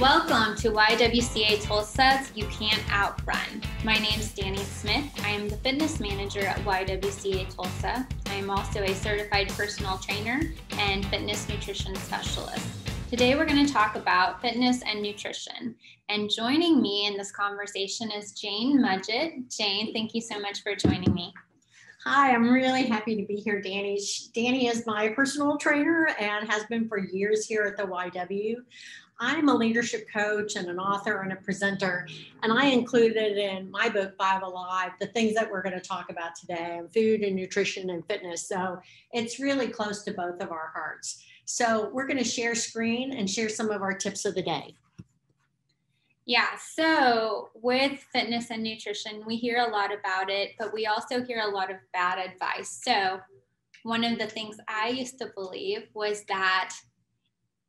Welcome to YWCA Tulsa's You Can't Outrun. My name is Dani Smith. I am the fitness manager at YWCA Tulsa. I am also a certified personal trainer and fitness nutrition specialist. Today we're going to talk about fitness and nutrition. And joining me in this conversation is Jane Mudgett. Jane, thank you so much for joining me. Hi, I'm really happy to be here, Dani. Dani is my personal trainer and has been for years here at the YW. I'm a leadership coach and an author and a presenter, and I included in my book, Five Alive, the things that we're going to talk about today food and nutrition and fitness. So it's really close to both of our hearts. So we're going to share screen and share some of our tips of the day. Yeah, so with fitness and nutrition, we hear a lot about it, but we also hear a lot of bad advice. So, one of the things I used to believe was that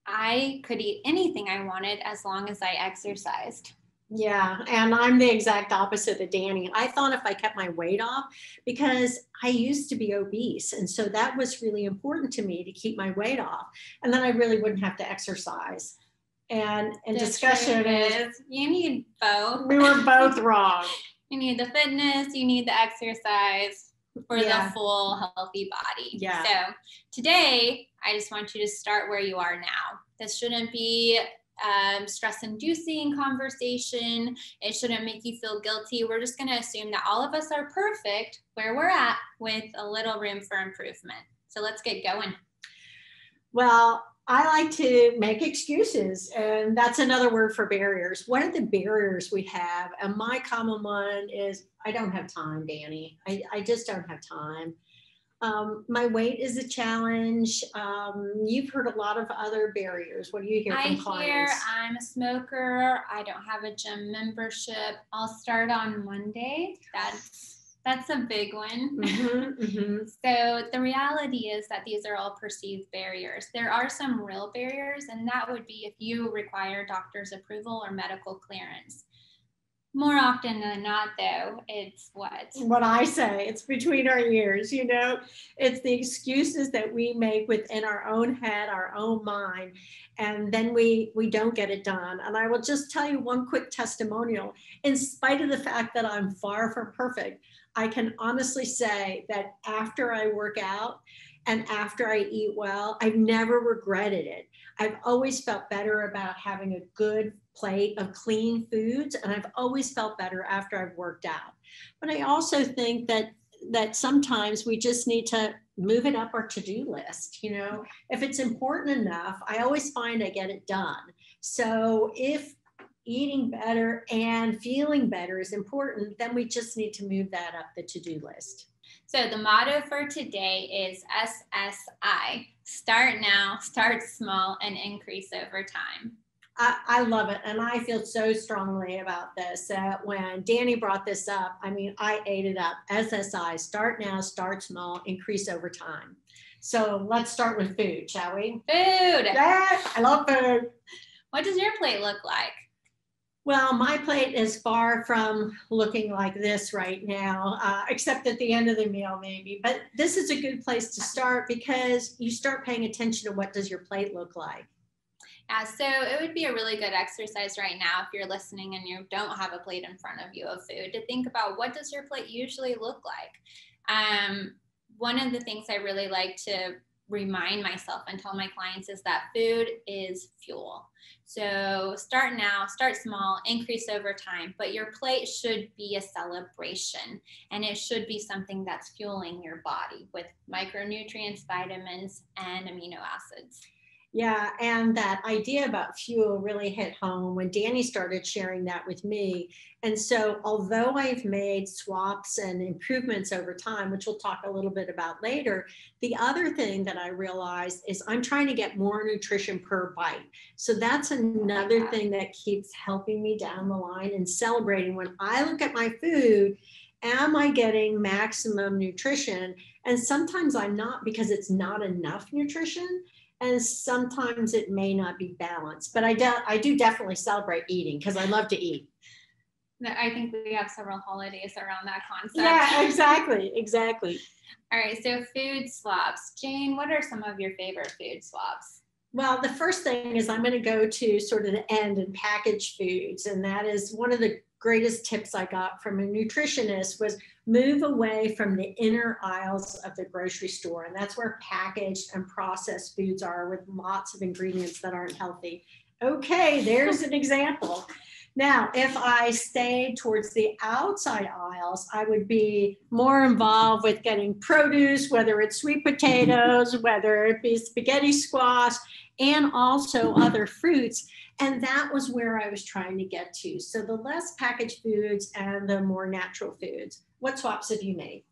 I could eat anything I wanted as long as I exercised. Yeah, and I'm the exact opposite of Dani. I thought if I kept my weight off, because I used to be obese. And so that was really important to me to keep my weight off. And then I really wouldn't have to exercise. And in the discussion is you need both. We were both wrong. you need the fitness, you need the exercise for yeah. the full healthy body. Yeah. So today, I just want you to start where you are now. This shouldn't be um, stress inducing conversation. It shouldn't make you feel guilty. We're just going to assume that all of us are perfect where we're at with a little room for improvement. So let's get going. Well, I like to make excuses, and that's another word for barriers. What are the barriers we have? And my common one is I don't have time, Dani. I, I just don't have time. Um, my weight is a challenge. Um, you've heard a lot of other barriers. What do you hear from I clients? hear I'm a smoker. I don't have a gym membership. I'll start on Monday. That's that's a big one. Mm-hmm, mm-hmm. so the reality is that these are all perceived barriers. There are some real barriers, and that would be if you require doctor's approval or medical clearance. More often than not, though, it's what? What I say, it's between our ears, you know, it's the excuses that we make within our own head, our own mind, and then we we don't get it done. And I will just tell you one quick testimonial. In spite of the fact that I'm far from perfect, I can honestly say that after I work out and after I eat well, I've never regretted it. I've always felt better about having a good plate of clean foods, and I've always felt better after I've worked out. But I also think that that sometimes we just need to move it up our to-do list you know if it's important enough i always find i get it done so if eating better and feeling better is important, then we just need to move that up the to do list. So the motto for today is SSI start now, start small, and increase over time. I, I love it. And I feel so strongly about this. that when Dani brought this up, I mean, I ate it up. SSI start now, start small, increase over time. So let's start with food, shall we? Food. Yeah, I love food. What does your plate look like? Well, my plate is far from looking like this right now, uh, except at the end of the meal, maybe. But this is a good place to start because you start paying attention to what does your plate look like. Yeah, so it would be a really good exercise right now if you're listening and you don't have a plate in front of you of food to think about what does your plate usually look like. Um, one of the things I really like to remind myself and tell my clients is that food is fuel. So start now, start small, increase over time, but your plate should be a celebration and it should be something that's fueling your body with micronutrients, vitamins, and amino acids. Yeah, and that idea about fuel really hit home when Dani started sharing that with me. And so, although I've made swaps and improvements over time, which we'll talk a little bit about later, the other thing that I realized is I'm trying to get more nutrition per bite. So, that's another thing that keeps helping me down the line and celebrating when I look at my food. Am I getting maximum nutrition? And sometimes I'm not because it's not enough nutrition and sometimes it may not be balanced. But I, de- I do definitely celebrate eating because I love to eat. I think we have several holidays around that concept. Yeah, exactly, exactly. All right, so food swaps. Jane, what are some of your favorite food swaps? Well, the first thing is I'm going to go to sort of the end and packaged foods. And that is one of the greatest tips I got from a nutritionist was move away from the inner aisles of the grocery store. And that's where packaged and processed foods are with lots of ingredients that aren't healthy. Okay, there's an example. Now, if I stayed towards the outside aisles, I would be more involved with getting produce, whether it's sweet potatoes, whether it be spaghetti squash, and also other fruits. And that was where I was trying to get to. So the less packaged foods and the more natural foods. What swaps have you made?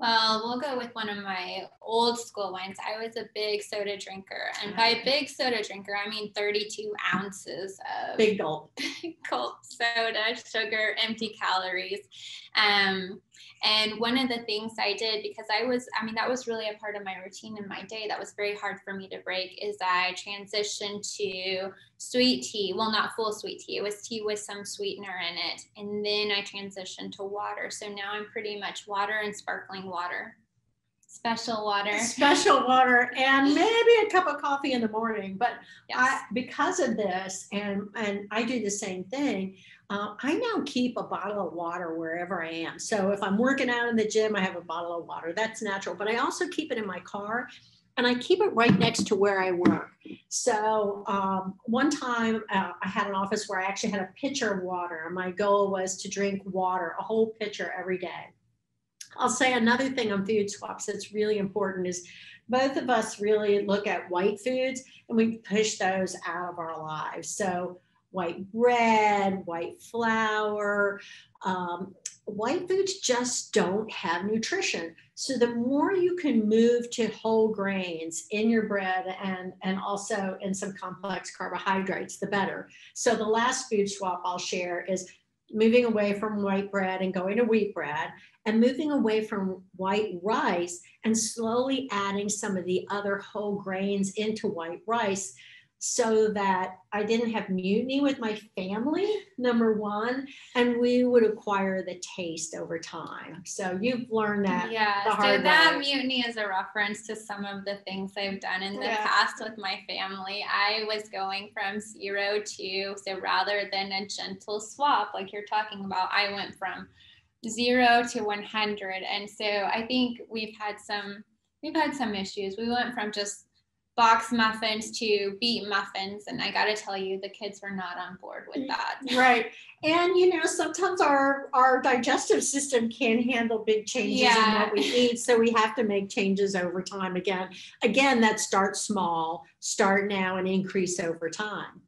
Well, we'll go with one of my old school ones. I was a big soda drinker. And by big soda drinker, I mean 32 ounces of big gulp, gulp soda, sugar, empty calories. Um, and one of the things I did, because I was, I mean, that was really a part of my routine in my day that was very hard for me to break, is I transitioned to sweet tea. Well, not full sweet tea, it was tea with some sweetener in it. And then I transitioned to water. So now I'm pretty much water and sparkling water. Special water. Special water and maybe a cup of coffee in the morning. But yes. I, because of this, and, and I do the same thing, uh, I now keep a bottle of water wherever I am. So if I'm working out in the gym, I have a bottle of water. That's natural. But I also keep it in my car and I keep it right next to where I work. So um, one time uh, I had an office where I actually had a pitcher of water, and my goal was to drink water, a whole pitcher every day. I'll say another thing on food swaps that's really important is both of us really look at white foods and we push those out of our lives. So white bread, white flour. Um, white foods just don't have nutrition. So the more you can move to whole grains in your bread and, and also in some complex carbohydrates, the better. So the last food swap I'll share is moving away from white bread and going to wheat bread and moving away from white rice and slowly adding some of the other whole grains into white rice so that I didn't have mutiny with my family, number one, and we would acquire the taste over time. So you've learned that. Yeah, so that way. mutiny is a reference to some of the things I've done in the yeah. past with my family. I was going from zero to, so rather than a gentle swap like you're talking about, I went from zero to 100. And so I think we've had some. We've had some issues. We went from just box muffins to beet muffins and i got to tell you the kids were not on board with that. right. And you know sometimes our our digestive system can't handle big changes yeah. in what we eat so we have to make changes over time again. Again that start small start now and increase over time.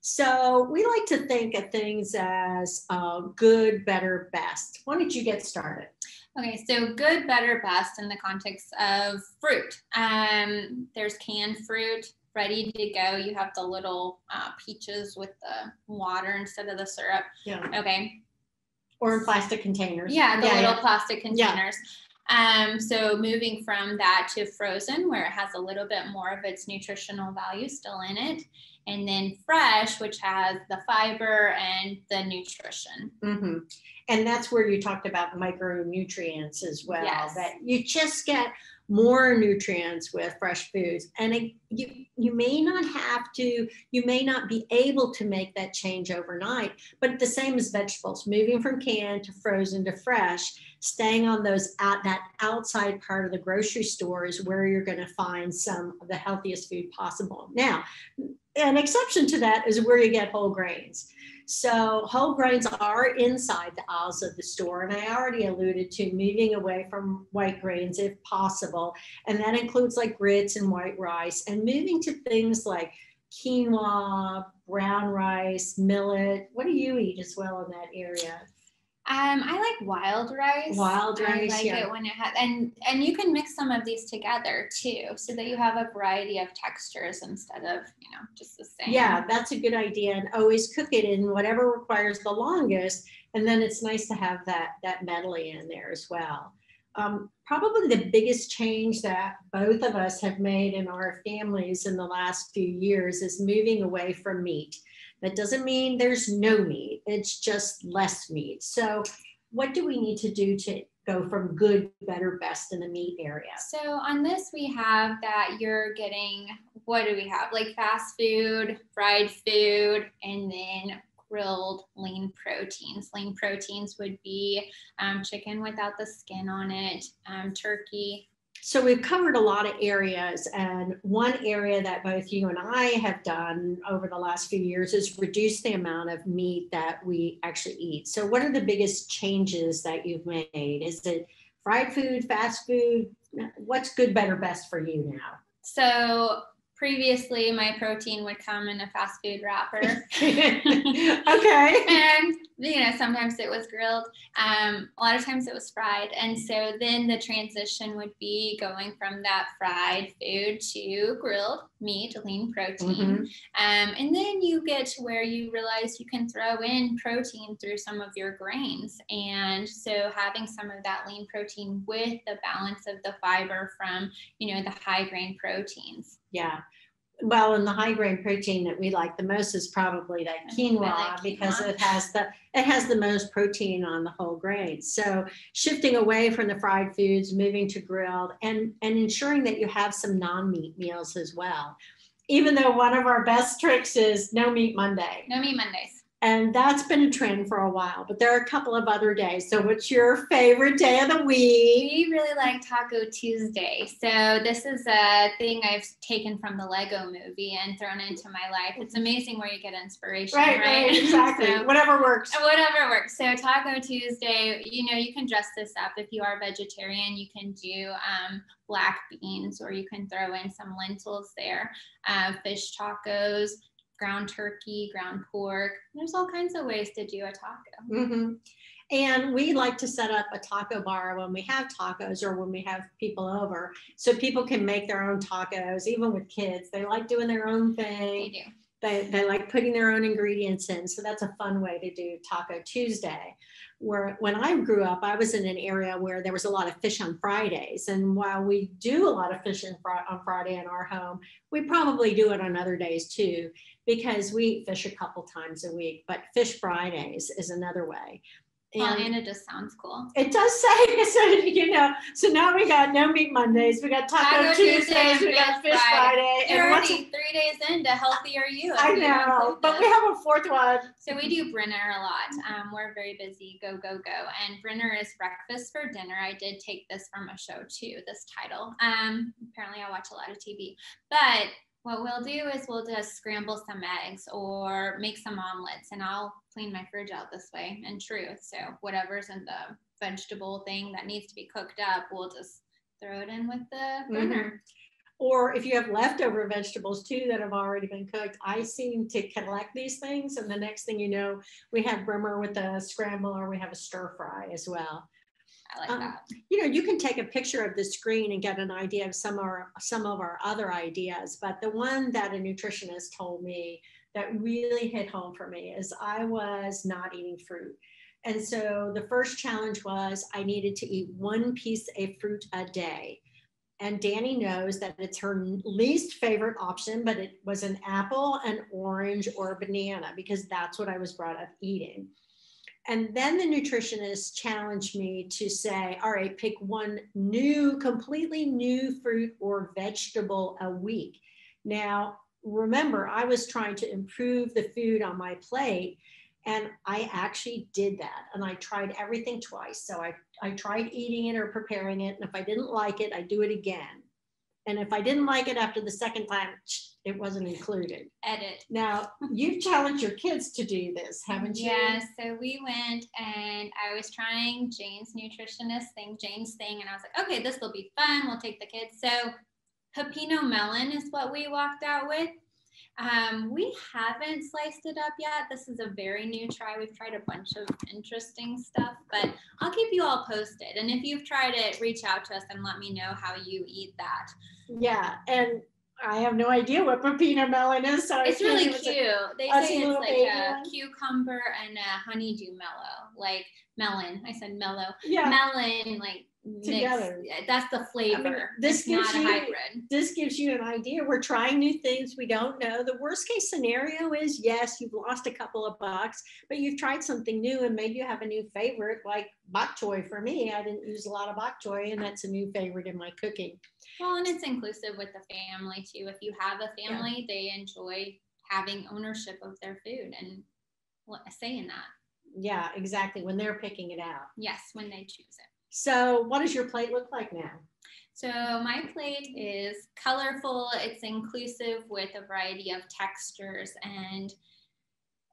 So we like to think of things as uh, good better best. Why don't you get started Okay, so good, better, best in the context of fruit. Um, there's canned fruit ready to go. You have the little uh, peaches with the water instead of the syrup. Yeah. Okay. Or in plastic containers. Yeah, the yeah, little yeah. plastic containers. Yeah. Um, so moving from that to frozen, where it has a little bit more of its nutritional value still in it, and then fresh, which has the fiber and the nutrition. Mm-hmm and that's where you talked about micronutrients as well yes. that you just get more nutrients with fresh foods and it, you you may not have to you may not be able to make that change overnight but the same as vegetables moving from canned to frozen to fresh staying on those at that outside part of the grocery store is where you're going to find some of the healthiest food possible now an exception to that is where you get whole grains so whole grains are inside the aisles of the store. And I already alluded to moving away from white grains if possible. And that includes like grits and white rice and moving to things like quinoa, brown rice, millet. What do you eat as well in that area? Um, I like wild rice. Wild rice. I like yeah. it when it has, and and you can mix some of these together too, so that you have a variety of textures instead of you know just the same. Yeah, that's a good idea, and always cook it in whatever requires the longest, and then it's nice to have that that medley in there as well. Um, probably the biggest change that both of us have made in our families in the last few years is moving away from meat. That doesn't mean there's no meat, it's just less meat. So, what do we need to do to go from good, better, best in the meat area? So, on this, we have that you're getting what do we have? Like fast food, fried food, and then grilled lean proteins. Lean proteins would be um, chicken without the skin on it, um, turkey. So we've covered a lot of areas, and one area that both you and I have done over the last few years is reduce the amount of meat that we actually eat. So, what are the biggest changes that you've made? Is it fried food, fast food? What's good, better, best for you now? So, previously my protein would come in a fast food wrapper. okay. and you know, sometimes it was grilled. Um, a lot of times it was fried. And so then the transition would be going from that fried food to grilled meat, lean protein. Mm-hmm. Um, and then you get to where you realize you can throw in protein through some of your grains. And so having some of that lean protein with the balance of the fiber from, you know, the high grain proteins. Yeah. Well, and the high grain protein that we like the most is probably that quinoa, like because it has the it has the most protein on the whole grain. So shifting away from the fried foods, moving to grilled, and and ensuring that you have some non-meat meals as well. Even though one of our best tricks is no meat Monday. No meat Mondays. And that's been a trend for a while, but there are a couple of other days. So, what's your favorite day of the week? We really like Taco Tuesday. So, this is a thing I've taken from the Lego movie and thrown into my life. It's amazing where you get inspiration, right? Right, right exactly. so, whatever works. Whatever works. So, Taco Tuesday, you know, you can dress this up. If you are vegetarian, you can do um, black beans or you can throw in some lentils there, uh, fish tacos ground turkey, ground pork. There's all kinds of ways to do a taco. Mm-hmm. And we like to set up a taco bar when we have tacos or when we have people over so people can make their own tacos, even with kids. They like doing their own thing. They do. They, they like putting their own ingredients in. So that's a fun way to do Taco Tuesday. Where when I grew up, I was in an area where there was a lot of fish on Fridays. And while we do a lot of fishing on Friday in our home, we probably do it on other days too because we fish a couple times a week, but Fish Fridays is another way. And, well, and it just sounds cool. It does say, so, you know, so now we got no meat Mondays, we got Taco, Taco Tuesdays, we got Fish Friday. Friday You're and already three days into healthier you. I know, but we have a fourth one. So we do Brinner a lot. Um, we're very busy, go, go, go. And Brinner is breakfast for dinner. I did take this from a show too, this title. Um, apparently I watch a lot of TV, but what we'll do is we'll just scramble some eggs or make some omelets and I'll clean my fridge out this way in truth. So whatever's in the vegetable thing that needs to be cooked up, we'll just throw it in with the Brinner. Mm-hmm. Or if you have leftover vegetables too that have already been cooked, I seem to collect these things. And the next thing you know, we have Brinner with a scramble or we have a stir fry as well. I like um, that. You know, you can take a picture of the screen and get an idea of some of our, some of our other ideas. But the one that a nutritionist told me that really hit home for me is I was not eating fruit. And so the first challenge was I needed to eat one piece of fruit a day. And Dani knows that it's her least favorite option, but it was an apple, an orange, or a banana because that's what I was brought up eating. And then the nutritionist challenged me to say, all right, pick one new, completely new fruit or vegetable a week. Now, remember, I was trying to improve the food on my plate. And I actually did that. And I tried everything twice. So I, I tried eating it or preparing it. And if I didn't like it, I do it again. And if I didn't like it after the second time, it wasn't included. Edit. Now, you've challenged your kids to do this, haven't you? Yeah, so we went and I was trying Jane's nutritionist thing, Jane's thing, and I was like, okay, this will be fun. We'll take the kids. So, Pepino melon is what we walked out with. Um, we haven't sliced it up yet. This is a very new try. We've tried a bunch of interesting stuff, but I'll keep you all posted. And if you've tried it, reach out to us and let me know how you eat that. Yeah, and I have no idea what pepino melon is. So it's really cute. They say it's like a cucumber and a honeydew mellow, like melon. I said mellow. Yeah. Melon, like Together. That's the flavor. this it's not gives a you- hybrid. this gives you an idea. We're trying new things we don't know. The worst case scenario is yes, you've lost a couple of bucks, but you've tried something new and maybe you have a new favorite, like bok choy for me. I didn't use a lot of bok choy, and that's a new favorite in my cooking. Well, and it's inclusive with the family too. If you have a family, they enjoy having ownership of their food and what- saying that. Yeah, exactly. When they're picking it out. Yes, when they choose it. So, what does your plate look like now? So my plate is colorful. It's inclusive with a variety of textures, and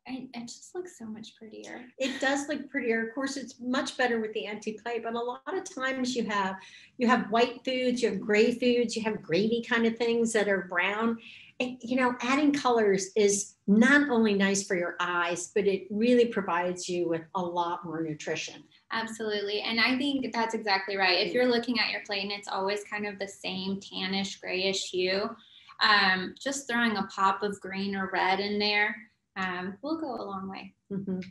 it, just looks so much prettier. It does look prettier. Of course, it's much better with the empty plate, but a lot of times you have you have white foods, you have gray foods, you have gravy kind of things that are brown. And you know, adding colors is not only nice for your eyes, but it really provides you with a lot more nutrition. Absolutely. And I think that's exactly right. If you're looking at your plate and it's always kind of the same tannish, grayish hue, um, just throwing a pop of green or red in there um, will go a long way. Mhm.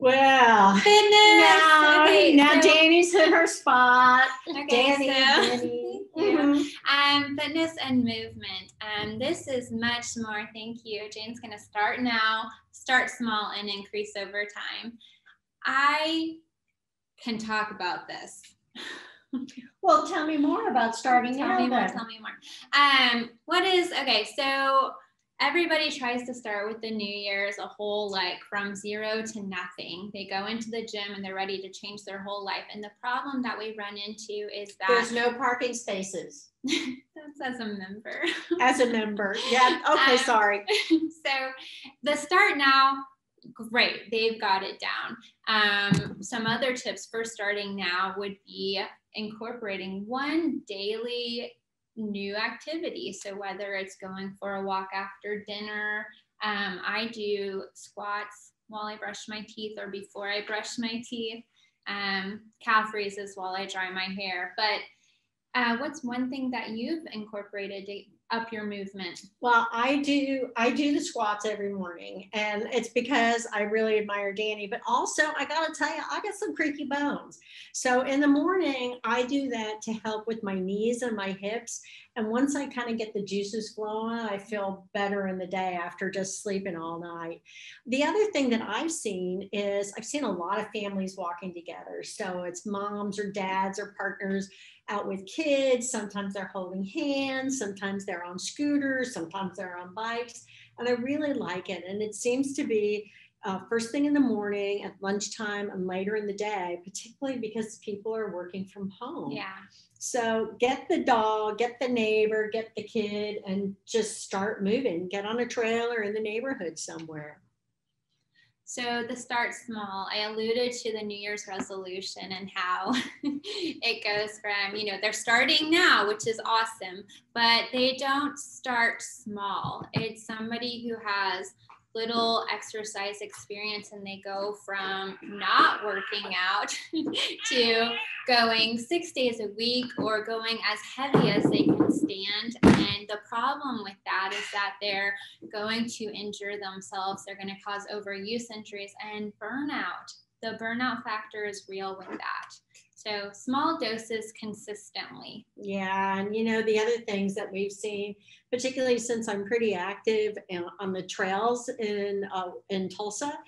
Well, Fitness. now, Okay, now so- Dani's hit her spot. Okay, Dani, so- Dani. Thank you. Mhm. Um, fitness and movement. Um, this is much more. Thank you. Jane's going to start now, start small, and increase over time. I can talk about this. Well, tell me more about starting Tell now. me more. Tell me more. Um, what is okay? So everybody tries to start with the New Year's a whole like from zero to nothing. They go into the gym and they're ready to change their whole life. And the problem that we run into is that There's no parking spaces that's as a member. as a member. Yeah. Okay. Um, sorry. so the start now great they've got it down. Um, some other tips for starting now would be incorporating one daily new activity. So whether it's going for a walk after dinner um, i do squats while i brush my teeth or before i brush my teeth um, calf raises while i dry my hair. But uh, what's one thing that you've incorporated up your movement Well, I do I do the squats every morning and it's because I really admire Dani, but also I got to tell you I got some creaky bones. So in the morning I do that to help with my knees and my hips and once I kind of get the juices flowing, I feel better in the day after just sleeping all night. The other thing that I've seen is I've seen a lot of families walking together. So it's moms or dads or partners out with kids. Sometimes they're holding hands, sometimes they're on scooters, sometimes they're on bikes. And I really like it. And it seems to be uh, first thing in the morning, at lunchtime, and later in the day, particularly because people are working from home. yeah So get the dog, get the neighbor, get the kid, and just start moving. Get on a trail or in the neighborhood somewhere. So the start small. I alluded to the New Year's resolution and how it goes from, you know, they're starting now, which is awesome, but they don't start small. It's somebody who has little exercise experience and they go from not working out to going six days a week or going as heavy as they can stand. And the problem with that is that they're going to injure themselves. They're going to cause overuse injuries and burnout. The burnout factor is real with that. So small doses consistently. Yeah, and you know the other things that we've seen, particularly since I'm pretty active in, on the trails in uh, in Tulsa,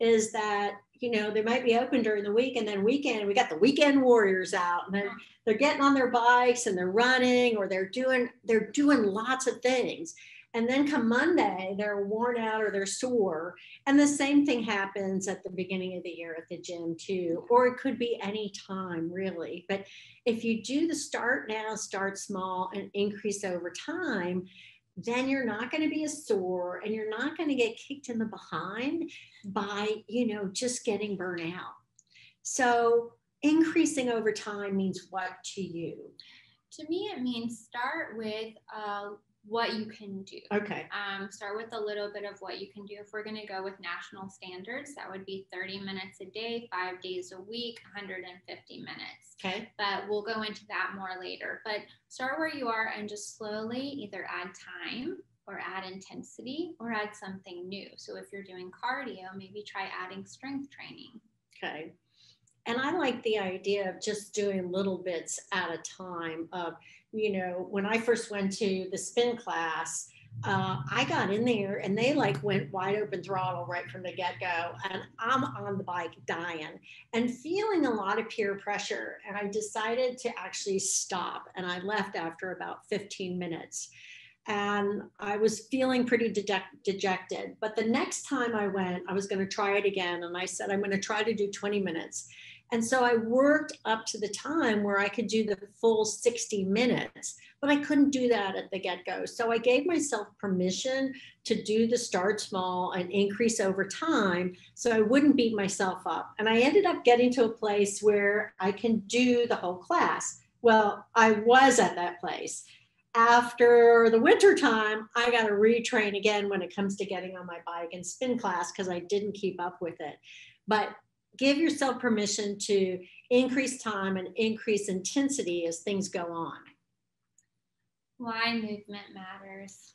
is that you know they might be open during the week and then weekend we got the weekend warriors out and they're, they're getting on their bikes and they're running or they're doing they're doing lots of things and then come monday they're worn out or they're sore. And the same thing happens at the beginning of the year at the gym too or it could be any time really. But if you do the start now start small and increase over time then you're not going to be as sore and you're not going to get kicked in the behind by you know just getting burnt out. So increasing over time means what to you? To me, it means start with uh, what you can do. okay Um, start with a little bit of what you can do. If we're going to go with national standards, that would be 30 minutes a day, five days a week, 150 minutes. okay But we'll go into that more later. But start where you are and just slowly either add time or add intensity or add something new. So if you're doing cardio, maybe try adding strength training. okay And I like the idea of just doing little bits at a time of, you know, when I first went to the spin class, uh, I got in there and they like went wide open throttle right from the get go. And I'm on the bike dying and feeling a lot of peer pressure. And I decided to actually stop and I left after about 15 minutes. And I was feeling pretty dejected. But the next time I went, I was going to try it again. And I said, I'm going to try to do 20 minutes. And so I worked up to the time where I could do the full 60 minutes, but I couldn't do that at the get go. So I gave myself permission to do the start small and increase over time so I wouldn't beat myself up. And I ended up getting to a place where I can do the whole class. Well, I was at that place. After the winter time, I got to retrain again when it comes to getting on my bike and spin class because I didn't keep up with it. But give yourself permission to increase time and increase intensity as things go on. Why movement matters.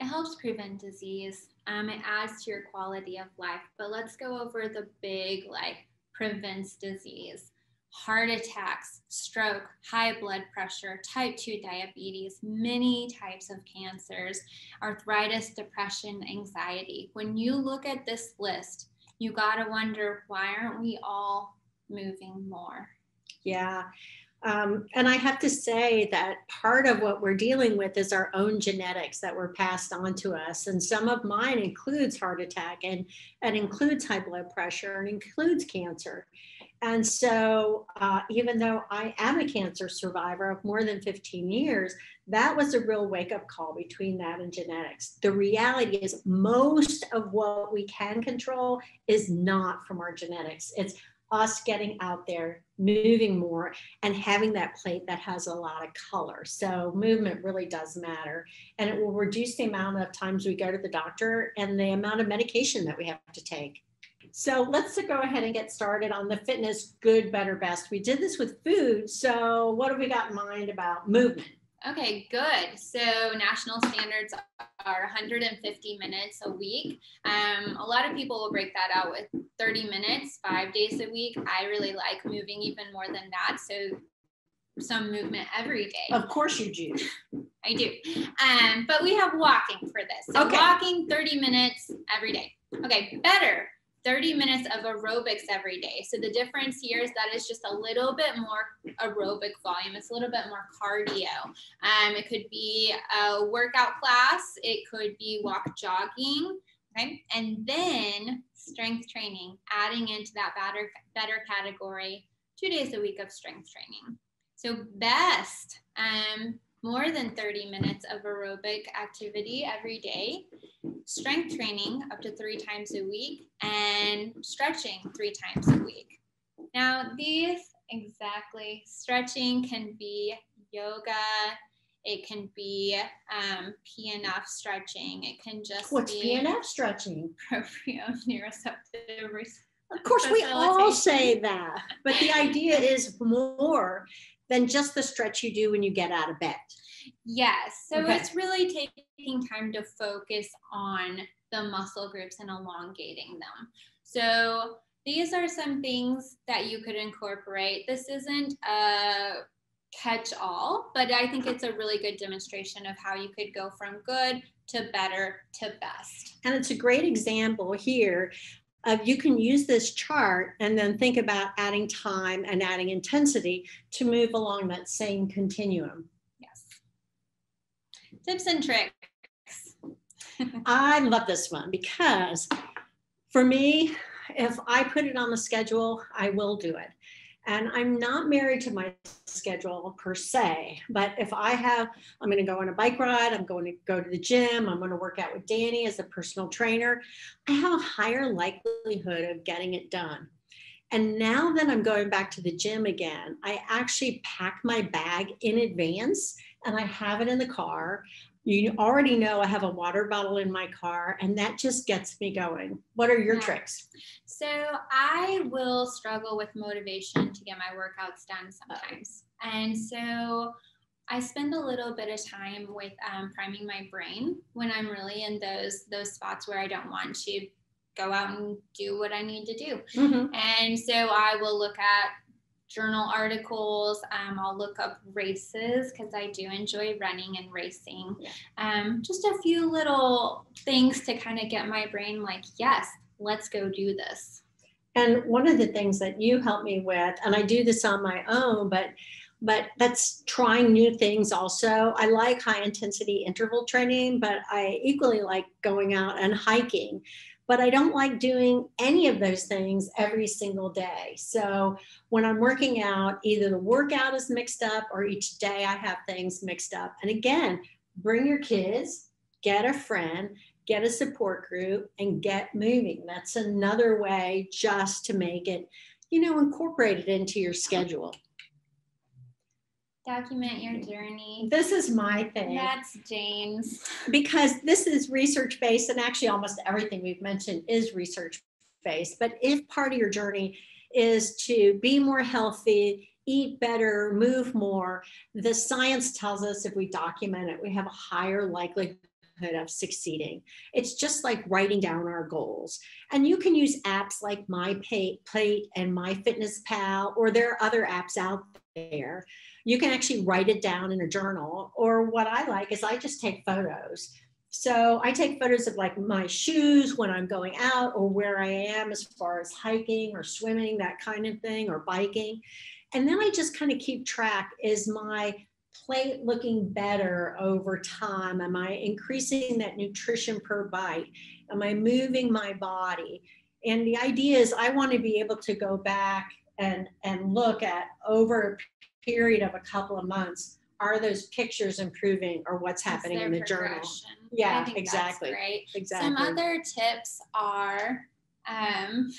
It helps prevent disease. Um, it adds to your quality of life. But let's go over the big, like, prevents disease heart attacks, stroke, high blood pressure, type 2 diabetes, many types of cancers, arthritis, depression, anxiety. When you look at this list, you got to wonder why aren't we all moving more? Yeah. Um, and I have to say that part of what we're dealing with is our own genetics that were passed on to us. And some of mine includes heart attack and, and includes high blood pressure and includes cancer. And so, uh, even though I am a cancer survivor of more than 15 years, that was a real wake up call between that and genetics. The reality is, most of what we can control is not from our genetics. It's us getting out there, moving more, and having that plate that has a lot of color. So, movement really does matter. And it will reduce the amount of times we go to the doctor and the amount of medication that we have to take. So let's go ahead and get started on the fitness good, better, best. We did this with food. So what have we got in mind about movement? Okay, good. So national standards are 150 minutes a week. Um, a lot of people will break that out with 30 minutes, five days a week. I really like moving even more than that. So some movement every day. Of course you do. I do. Um, but we have walking for this. So okay. walking 30 minutes every day. Okay, better. 30 minutes of aerobics every day. So the difference here is that it's just a little bit more aerobic volume. It's a little bit more cardio. Um, it could be a workout class. It could be walk jogging. Okay. And then strength training, adding into that better, better category, two days a week of strength training. So best, um, more than 30 minutes of aerobic activity every day, strength training up to three times a week, and stretching three times a week. Now, these exactly stretching can be yoga, it can be um, PNF stretching, it can just What's be PNF stretching? Proprioceptive of course, we all say that, but the idea is more than just the stretch you do when you get out of bed. Yes. So okay. it's really taking time to focus on the muscle groups and elongating them. So these are some things that you could incorporate. This isn't a catch all, but I think it's a really good demonstration of how you could go from good to better to best. And it's a great example here uh, you can use this chart and then think about adding time and adding intensity to move along that same continuum. Yes. Tips and tricks. I love this one because for me, if I put it on the schedule, I will do it. And I'm not married to my schedule per se, but if I have, I'm going to go on a bike ride, I'm going to go to the gym, I'm going to work out with Dani as a personal trainer, I have a higher likelihood of getting it done. And now that I'm going back to the gym again, I actually pack my bag in advance and I have it in the car. You already know I have a water bottle in my car, and that just gets me going. What are your yeah. tricks? So, I will struggle with motivation to get my workouts done sometimes. And so, I spend a little bit of time with um, priming my brain when I'm really in those those spots where I don't want to go out and do what I need to do. Mhm. And so I will look at journal articles. Um, I'll look up races because I do enjoy running and racing. Yeah. Um, just a few little things to kind of get my brain like, yes, let's go do this. And one of the things that you help me with, and I do this on my own, but but that's trying new things also. I like high intensity interval training, but I equally like going out and hiking. But I don't like doing any of those things every single day. So when I'm working out, either the workout is mixed up or each day I have things mixed up. And again, bring your kids, get a friend, get a support group, and get moving. That's another way just to make it, you know, incorporate it into your schedule. Document your journey. This is my thing That's Jane's. because this is research based, and actually, almost everything we've mentioned is research based. But if part of your journey is to be more healthy, eat better, move more, the science tells us if we document it, we have a higher likelihood of succeeding. It's just like writing down our goals. And you can use apps like My Plate and My Fitness Pal, or there are other apps out there. You can actually write it down in a journal. Or what I like is I just take photos. So I take photos of like my shoes when I'm going out or where I am as far as hiking or swimming, that kind of thing, or biking. And then I just kind of keep track is my plate looking better over time? Am I increasing that nutrition per bite? Am I moving my body? And the idea is I want to be able to go back and, and look at over period of a couple of months are those pictures improving or what's happening in the journal? Yeah, exactly. Great. Exactly. Some other tips are um,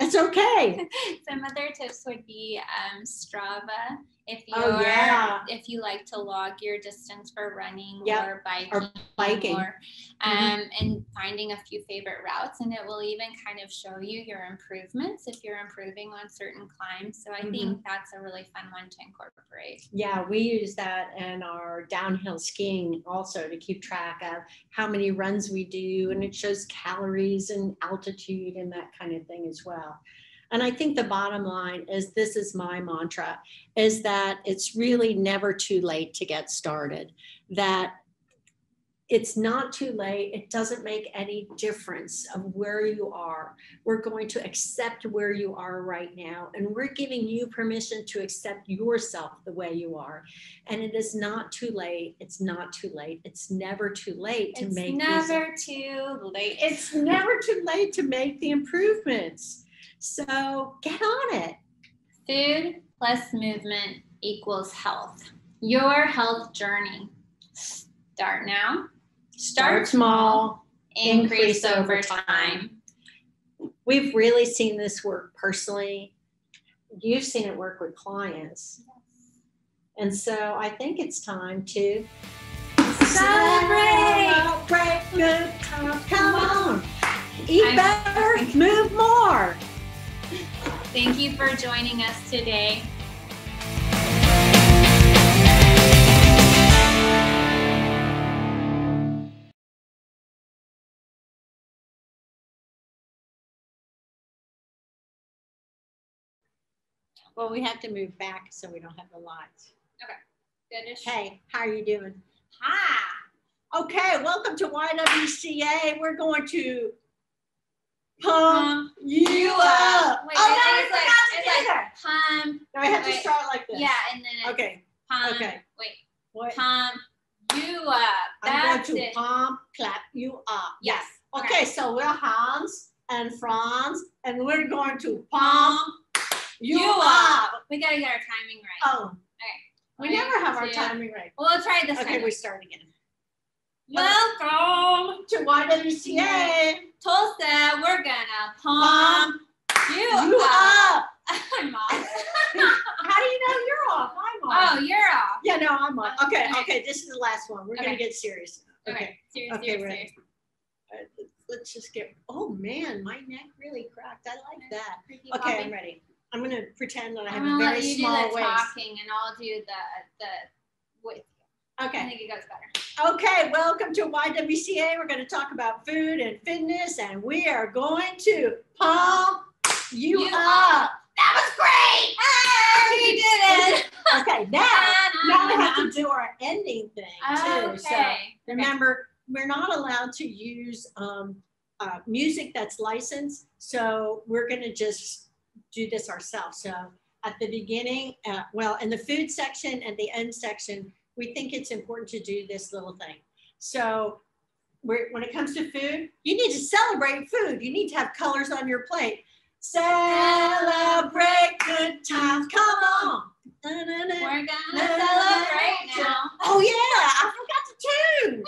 it's okay. some other tips would be um, Strava. If you Oh, yeah. if you like to log your distance for running Yep. or biking, Or biking. or, um, and finding a few favorite routes, and it will even kind of show you your improvements if you're improving on certain climbs. So I Mm-hmm. think that's a really fun one to incorporate. Yeah, we use that in our downhill skiing also to keep track of how many runs we do, and it shows calories and altitude and that kind of thing as well. And I think the bottom line is this is my mantra is that it's really never too late to get started. That it's not too late. It doesn't make any difference of where you are. We're going to accept where you are right now, and we're giving you permission to accept yourself the way you are. And it is not too late. It's not too late. It's never too late to it's make these- never too late. it's never too late to make the improvements. So get on it. Food plus movement equals health. Your health journey. Start now. Start, small. Increase, increase over time. time. We've really seen this work personally. You've seen it work with clients. And so I think it's time to Celebrate! Celebrate good times. Come on. Eat I'm- better, move more. Thank you for joining us today. Well, we have to move back so we don't have the lights. Good. Hey, how are you doing? Hi. Okay, welcome to YWCA. We're going to pump Um, you up. up. Wait, oh, no, we it's like- to do like- pump. No, we have to start like this. Yeah, and then Okay. pump. okay. Wait. What? Pump you up. I'm going That's to it. pump, clap you up. Yes. Okay, so we're Hans and Franz, and we're going to pump you, You up. We gotta get our timing right. Oh, All right. we One, never have our timing right. We'll try this Okay, time. we start again. Welcome To YWCA, Tulsa. We're gonna pump you, you up. up. I'm off. How do you know you're off? I'm off. Oh, you're off. Yeah, no, I'm on. Okay, Okay. okay, this is the last one. We're gonna get serious. Okay. Okay, Serious, Okay, serious, let's just get, oh man, my neck really cracked. I like that. Okay. I'm ready. I'm gonna pretend that I have I'm a very let you do small the waist. talking and I'll do the the with I think it goes better. Okay, welcome to YWCA. We're going to talk about food and fitness, and we are going to pump you, You up. That was great. Hey, we did it. Okay, now, now I have to do our ending thing too. So Okay. remember, we're not allowed to use um, uh, music that's licensed, so we're going to just do this ourselves. So at the beginning, uh, well, in the food section and the end section, we think it's important to do this little thing. So we're, when it comes to food, you need to celebrate food. You need to have colors on your plate. Celebrate good times. Come on. We're gonna celebrate now. Oh yeah, I forgot the tune.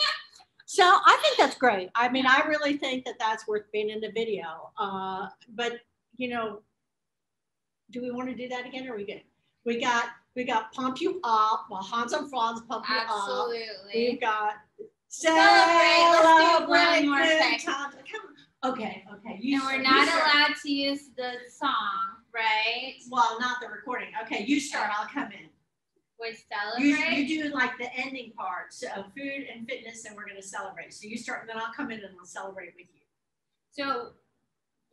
So I think that's great. I mean, I really think that that's worth being in the video. Uh, but you know, do we want to do that again? Or are we good? We got we got pump you up while Hans and Franz pump you up. Absolutely. We've got Celebrate. Let's do one more thing. times. Come on. Okay, okay. you And we're not you allowed to use the song, right? Well, not the recording. Okay, you start. I'll come in. We You, celebrate. you do like the ending part, so food and fitness, and we're gonna celebrate. So you start, and then I'll come in and I'll celebrate with you. So,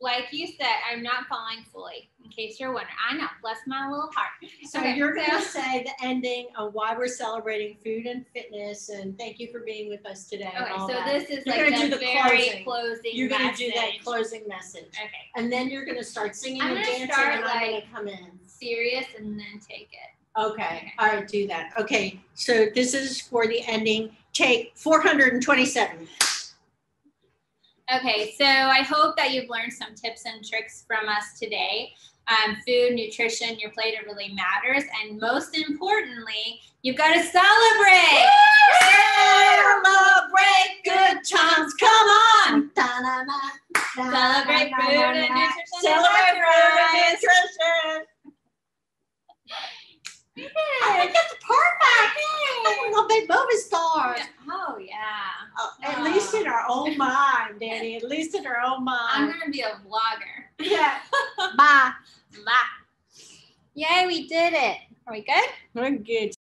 like you said, I'm not falling fully. In case you're wondering, I know. Bless my little heart. So Okay, you're gonna so- say the ending of why we're celebrating food and fitness, and thank you for being with us today. Okay, so that. this is You're like gonna the, do the very closing. closing. You're gonna do that closing message, Okay. and then you're gonna start singing I'm and dancing, start, and I'm gonna like- come in. Serious and then take it. Okay, all right, do that. Okay, so this is for the ending. Take four hundred and twenty-seven. Okay, so I hope that you've learned some tips and tricks from us today. Um, food, nutrition, your plate, it really matters. And most importantly, you've got to celebrate. Celebrate good times. Come on. Celebrate food and nutrition. Celebrate food and nutrition. Did I think it. that's perfect. We're gonna be movie stars. Oh, yeah. Uh, oh, At least in our own mind, Dani. At least in our own mind. I'm going to be a vlogger. Yeah. Bye. Bye. Yay, we did it. Are we good? We're good.